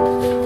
Bye.